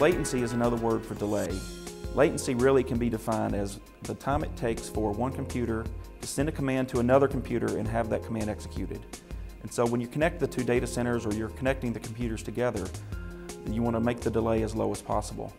Latency is another word for delay. Latency really can be defined as the time it takes for one computer to send a command to another computer and have that command executed. And so when you connect the two data centers or you're connecting the computers together, you want to make the delay as low as possible.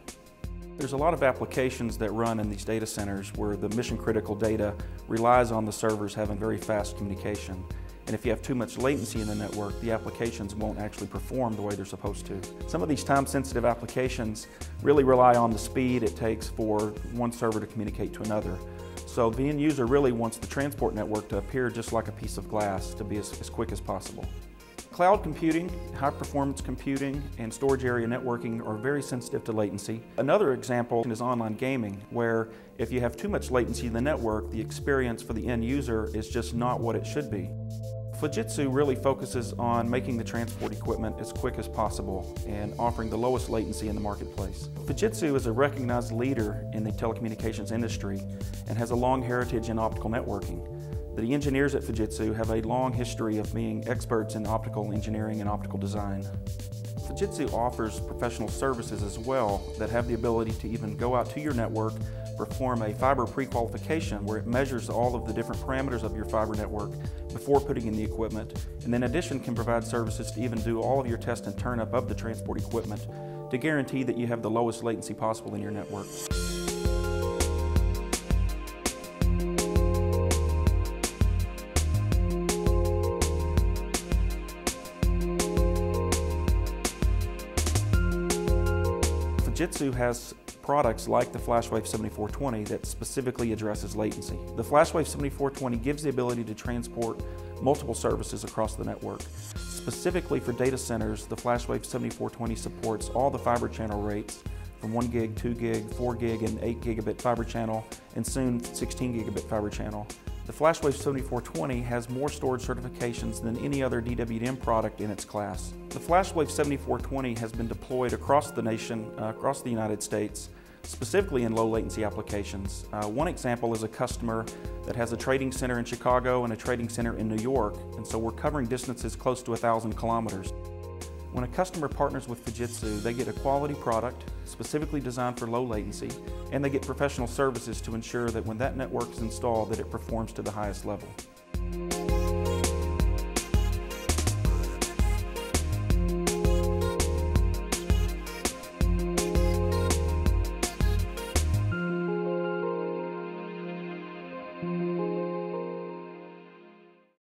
There's a lot of applications that run in these data centers where the mission critical data relies on the servers having very fast communication. And if you have too much latency in the network, the applications won't actually perform the way they're supposed to. Some of these time-sensitive applications really rely on the speed it takes for one server to communicate to another. So the end user really wants the transport network to appear just like a piece of glass to be as, as quick as possible. Cloud computing, high performance computing, and storage area networking are very sensitive to latency. Another example is online gaming, where if you have too much latency in the network, the experience for the end user is just not what it should be. Fujitsu really focuses on making the transport equipment as quick as possible and offering the lowest latency in the marketplace. Fujitsu is a recognized leader in the telecommunications industry and has a long heritage in optical networking. The engineers at Fujitsu have a long history of being experts in optical engineering and optical design. Fujitsu offers professional services as well that have the ability to even go out to your network, perform a fiber pre-qualification where it measures all of the different parameters of your fiber network before putting in the equipment, and in addition can provide services to even do all of your test and turn up of the transport equipment to guarantee that you have the lowest latency possible in your network. Fujitsu has products like the FlashWave 7420 that specifically addresses latency. The FlashWave 7420 gives the ability to transport multiple services across the network. Specifically for data centers, the FlashWave 7420 supports all the fiber channel rates from 1 gig, 2 gig, 4 gig, and 8 gigabit fiber channel, and soon 16 gigabit fiber channel. The FlashWave 7420 has more storage certifications than any other DWDM product in its class. The FlashWave 7420 has been deployed across the nation, uh, across the United States, specifically in low latency applications. Uh, one example is a customer that has a trading center in Chicago and a trading center in New York, and so we're covering distances close to 1,000 kilometers. When a customer partners with Fujitsu, they get a quality product specifically designed for low latency, and they get professional services to ensure that when that network is installed that it performs to the highest level.